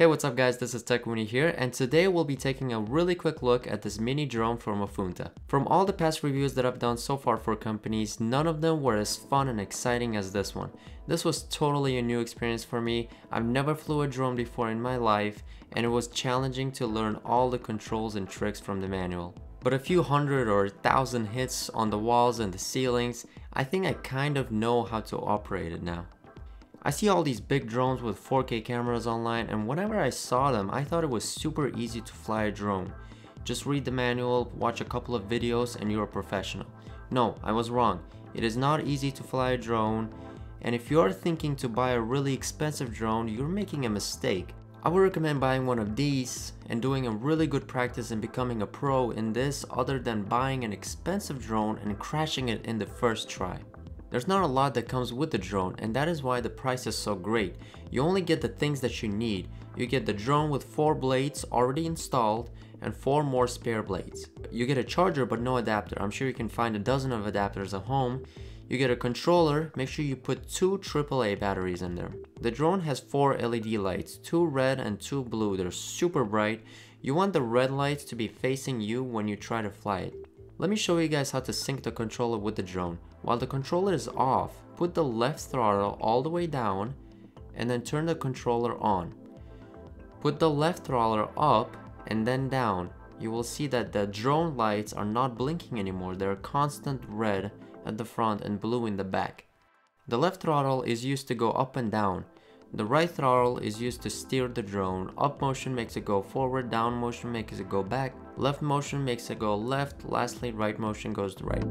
Hey what's up guys, this is Tech Booni here and today we'll be taking a really quick look at this mini drone from Afunta. From all the past reviews that I've done so far for companies, none of them were as fun and exciting as this one. This was totally a new experience for me, I've never flew a drone before in my life and it was challenging to learn all the controls and tricks from the manual. But a few hundred or thousand hits on the walls and the ceilings, I think I kind of know how to operate it now. I see all these big drones with 4K cameras online and whenever I saw them, I thought it was super easy to fly a drone. Just read the manual, watch a couple of videos and you're a professional. No, I was wrong. It is not easy to fly a drone and if you're thinking to buy a really expensive drone, you're making a mistake. I would recommend buying one of these and doing a really good practice and becoming a pro in this other than buying an expensive drone and crashing it in the first try. There's not a lot that comes with the drone and that is why the price is so great. You only get the things that you need. You get the drone with 4 blades already installed and 4 more spare blades. You get a charger but no adapter. I'm sure you can find a dozen of adapters at home. You get a controller, make sure you put two AAA batteries in there. The drone has 4 LED lights, 2 red and 2 blue, they're super bright. You want the red lights to be facing you when you try to fly it. Let me show you guys how to sync the controller with the drone. While the controller is off, put the left throttle all the way down and then turn the controller on. Put the left throttle up and then down. You will see that the drone lights are not blinking anymore. They're constant red at the front and blue in the back. The left throttle is used to go up and down. The right throttle is used to steer the drone. Up motion makes it go forward, down motion makes it go back, left motion makes it go left, lastly right motion goes to right.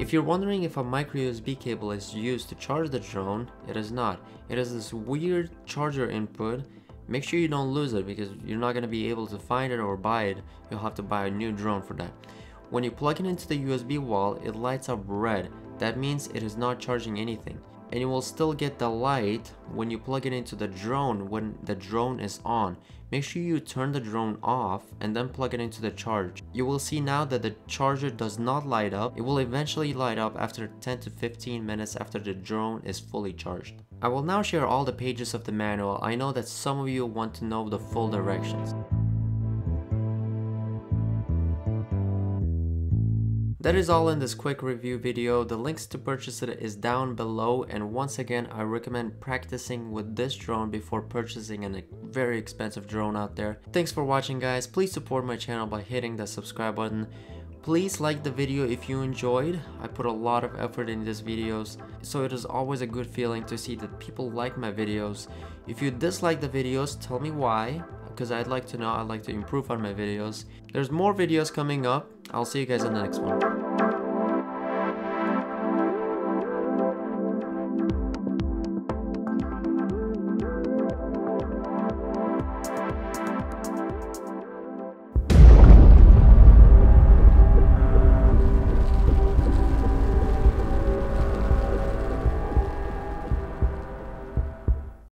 If you're wondering if a micro USB cable is used to charge the drone, it is not. It is this weird charger input. Make sure you don't lose it because you're not going to be able to find it or buy it. You'll have to buy a new drone for that. When you plug it into the USB wall, it lights up red. That means it is not charging anything and you will still get the light when you plug it into the drone when the drone is on. Make sure you turn the drone off and then plug it into the charge. You will see now that the charger does not light up. It will eventually light up after 10 to 15 minutes after the drone is fully charged. I will now share all the pages of the manual. I know that some of you want to know the full directions. That is all in this mm. quick review video. The links to purchase it is down below and once again I recommend practicing with this drone before purchasing a very expensive drone out there. Thanks for watching guys. Please support my channel by hitting the subscribe button. Please like the video if you enjoyed. I put a lot of effort in these videos, so it is always a good feeling to see that people like my videos. If you dislike the videos, tell me why, because I'd like to know, I'd like to improve on my videos. There's more videos coming up. I'll see you guys in the next one.